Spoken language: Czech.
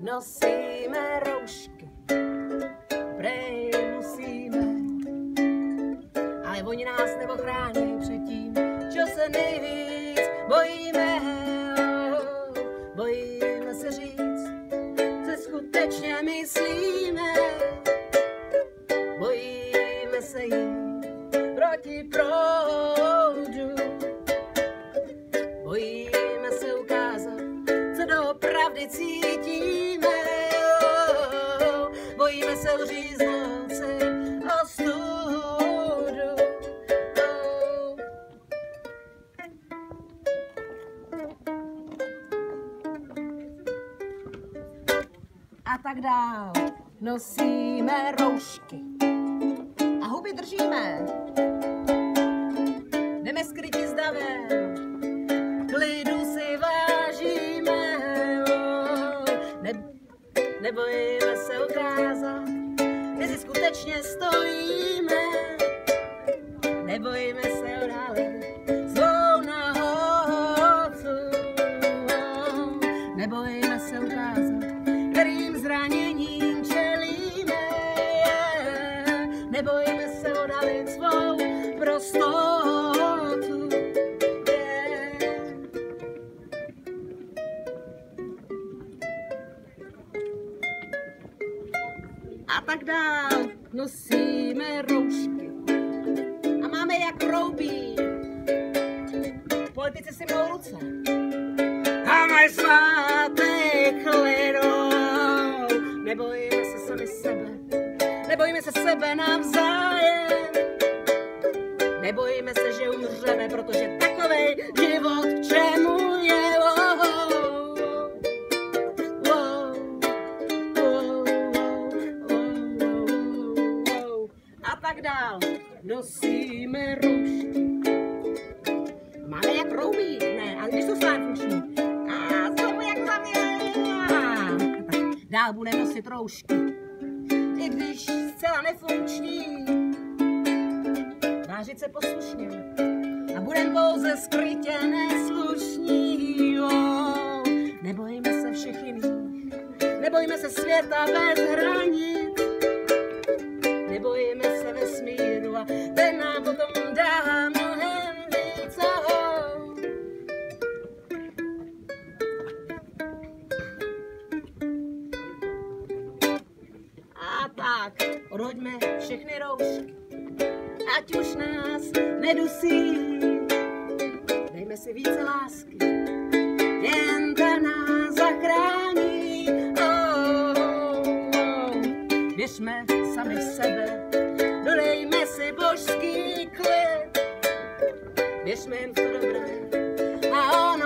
Nosíme roušky, prej musíme, ale oni nás neochrání před tím, čo se nejvíc bojíme. Bojíme se říct, co skutečně myslíme. Proti proudu. Bojíme se ukázat, co doopravdy cítíme. Bojíme se uříznout si ostudu. A tak dál. Nosíme roušky a huby držíme. Davem, klidu si vážíme. Ne, nebojíme se ukázat, kde si skutečně stojíme. Nebojíme se odhalit svou nahocu. Nebojíme se ukázat, kterým zraněním čelíme. Nebojíme se odhalit svou prostotu. A tak dál. Nosíme roušky a máme jak roubí. Politici si mnou ruce a mají svátek lidou. Nebojíme se sami sebe, nebojíme se sebe navzájem. Nebojíme se, že umřeme, protože takovej život k čemu je. Oh, oh, tak dál. Nosíme roušky. Máme jak roubí, ne, ale když jsou funkční. A znovu jak zavěrá. Dál budeme nosit roušky. I když zcela nefunkční. Vážit se poslušně. A budem pouze skrytě neslušní. Jo. Nebojíme se všech jiných. Nebojíme se světa bez hranic. Nebojíme se vesmíru a ten nám potom dá mnohem víc. Oh. A tak, odhoďme všechny roušky, ať už nás nedusí. Dejme si více lásky, jen ta nás zachrání. věřme sami sebe, dolejme si božský klid, věřme jen v to dobré. A ono